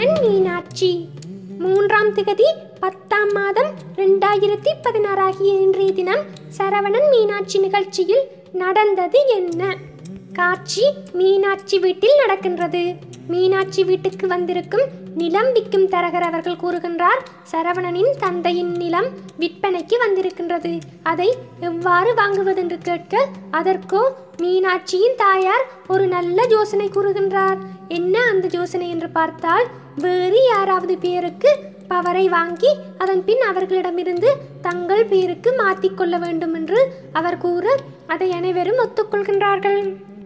கண்ணன் மீனாட்சி. மூன்றாம் திகதி பத்தாம் மாதம் ரெண்டாயிரத்தி பதினாறாகிய இன்றைய தினம் சரவணன் மீனாட்சி நிகழ்ச்சியில் நடந்தது என்ன? காட்சி மீனாட்சி வீட்டில் நடக்கின்றது. மீனாட்சி வீட்டுக்கு வந்திருக்கும் நிலம் விற்கும் தரகர் அவர்கள் கூறுகின்றார் சரவணனின் தந்தையின் நிலம் விற்பனைக்கு வந்திருக்கின்றது. அதை எவ்வாறு வாங்குவதென்று கேட்க அதற்கோ மீனாட்சியின் தாயார் ஒரு நல்ல யோசனை கூறுகின்றார். என்ன அந்த யோசனை என்று பார்த்தால் வேறு யாராவது பேருக்கு பவரை வாங்கி அதன் பின் அவர்களிடமிருந்து தங்கள் பேருக்கு மாற்றிக்கொள்ள வேண்டும் என்று அவர் கூற அதை அனைவரும் ஒத்துக்கொள்கின்றார்கள்.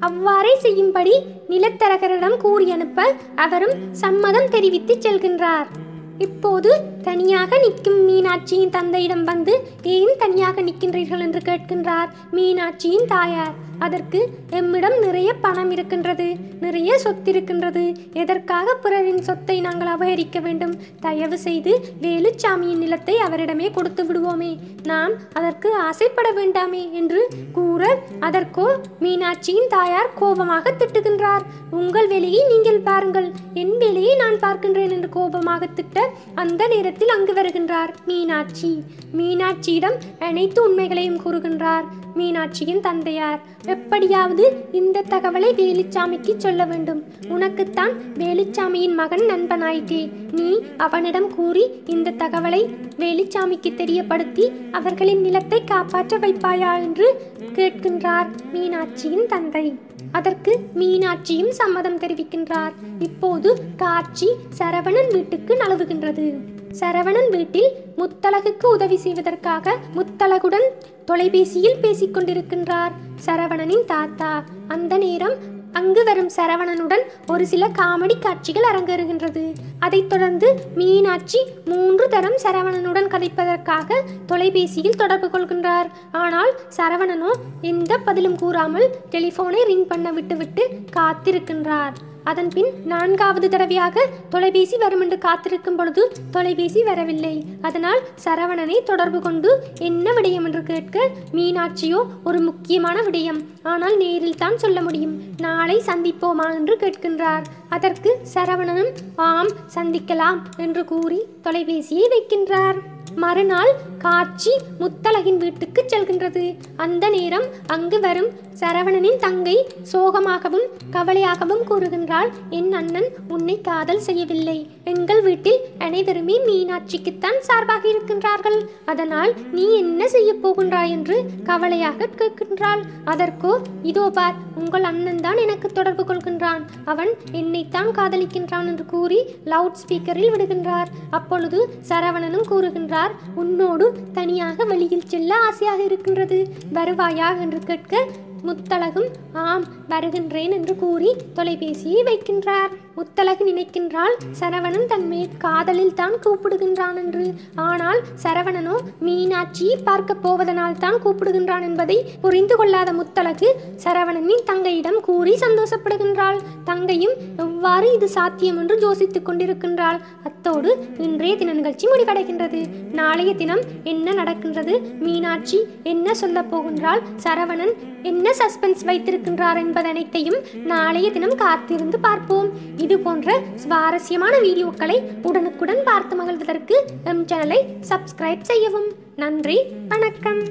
அவ்வாறே செய்யும்படி நிலத்தரகரிடம் கூறி அனுப்ப அவரும் சம்மதம் தெரிவித்து செல்கின்றார். இப்போது தனியாக நிற்கும் மீனாட்சியின் தந்தையிடம் வந்து ஏன் தனியாக நிற்கின்றீர்கள்? என்று கேட்கின்றார் மீனாட்சியின் தாயார். அதற்கு எம்மிடம் நிறைய பணம் இருக்கின்றது நிறைய சொத்து இருக்கின்றது. எதற்காக பிறரின் சொத்தை நாங்கள் அபகரிக்க வேண்டும்? தயவு செய்து வேலுச்சாமியின் நிலத்தை அவரிடமே கொடுத்து விடுவோமே. நாம் அதற்கு ஆசைப்பட வேண்டாமே என்று கூற அதற்கோ மீனாட்சியின் தாயார் கோபமாக திட்டுகின்றார். உங்கள் வேலையை நீங்கள் பாருங்கள். என் வேலையை நான் பார்க்கின்றேன் என்று கோபமாக திட்ட அந்த நேரத்தில் அங்கு வருகின்றார். மீனாட்சி. மீனாட்சியிடம் அனைத்து உண்மைகளையும் கூறுகின்றார். மீனாட்சியின் தந்தையார் எப்படியாவது இந்த தகவலை வேலுச்சாமிக்கு சொல்ல வேண்டும். உனக்குத்தான் வேலுச்சாமியின் மகன் நண்பனாயிட்டே நீ அவனிடம் கூறி இந்த தகவலை வேலுச்சாமிக்கு தெரியப்படுத்தி அவர்களின் நிலத்தை காப்பாற்ற வைப்பாயா என்று கேட்கின்றார் மீனாட்சியின் தந்தை. அதற்கு மீனாட்சியும் சம்மதம் தெரிவிக்கின்றார். இப்போது காட்சி சரவணன் வீட்டுக்கு வருகின்றது சரவணன் வீட்டில் முத்தழகுக்கு உதவி செய்வதற்காக முத்தழகுடன் தொலைபேசியில் பேசிக் கொண்டிருக்கின்றார் சரவணனின் தாத்தா. அந்த நேரம் அங்கு வரும் சரவணனுடன் ஒரு சில காமெடி காட்சிகள் அரங்கேறுகின்றது. அதைத் தொடர்ந்து மீனாட்சி மூன்று தரம் சரவணனுடன் கதைப்பதற்காக தொலைபேசியில் தொடர்பு கொள்கின்றார். ஆனால் சரவணனோ எந்த பதிலும் கூறாமல் டெலிஃபோனை ரிங் பண்ண விட்டுவிட்டு காத்திருக்கின்றார். அதன் பின் நான்காவது தடவையாக தொலைபேசி வரும் என்று காத்திருக்கும் பொழுது தொலைபேசி வரவில்லை. அதனால் சரவணனை தொடர்பு கொண்டு என்ன விடயம் என்று கேட்க மீனாட்சியோ ஒரு முக்கியமான விடயம். ஆனால் நேரில் தான் சொல்ல முடியும். நாளை சந்திப்போமா என்று கேட்கின்றார். அதற்கு சரவணனும் ஆம் சந்திக்கலாம் என்று கூறி தொலைபேசியை வைக்கின்றார். மறுநாள் காட்சி முத்தழகின் வீட்டுக்கு செல்கின்றது. அந்த நேரம் அங்கு வரும் சரவணனின் தங்கை சோகமாகவும் கவலையாகவும் கூறுகின்றாள். என் அண்ணன் உன்னை காதல் செய்யவில்லை. எங்கள் வீட்டில் அனைவருமே மீனாட்சிக்குத்தான் சார்பாக இருக்கின்றார்கள். அதனால் நீ என்ன செய்ய போகின்றாய்? என்று கவலையாக கேட்கின்றாள். அதற்கோ இதோ பார் உங்கள் அண்ணன் தான் எனக்கு தொடர்பு கொள்கின்றான். அவன் என்னைத்தான் காதலிக்கின்றான் என்று கூறி லவுட் ஸ்பீக்கரில் விடுகின்றார். அப்பொழுது சரவணனும் கூறுகின்றார் உன்னோடு தனியாக வெளியில் செல்ல ஆசையாக இருக்கின்றது. வருவாயா? என்று கேட்க முத்தழகும் ஆம் வருகின்றேன் என்று கூறி தொலைபேசியை வைக்கின்றார். முத்தழகு நினைக்கின்றாள் சரவணன் தன் மேல் காதலில் தான் கூப்பிடுகின்றான் என்று. ஆனால் சரவணனோ மீனாட்சி பார்க்க போவதனால் தான் கூப்பிடுகின்றான் என்பதை புரிந்து கொள்ளாத முத்தழகு சரவணனின் தங்கையிடம் கூறி சந்தோஷப்படுகின்றாள். தங்கையும் எவ்வாறு இது சாத்தியம் என்று யோசித்துக் கொண்டிருக்கின்றாள். அத்தோடு இன்றைய தின நிகழ்ச்சி முடிவடைகின்றது. நாளைய தினம் என்ன நடக்கின்றது? மீனாட்சி என்ன சொல்ல போகின்றாள்? சரவணன் என்ன சஸ்பென்ஸ் வைத்திருக்கின்றார் என்பது அனைத்தையும் நாளைய தினம் காத்திருந்து பார்ப்போம். இது போன்ற சுவாரஸ்யமான வீடியோக்களை உடனுக்குடன் பார்த்து மகிழ்வதற்கு எம் சேனலை சப்ஸ்கிரைப் செய்யவும். நன்றி வணக்கம்.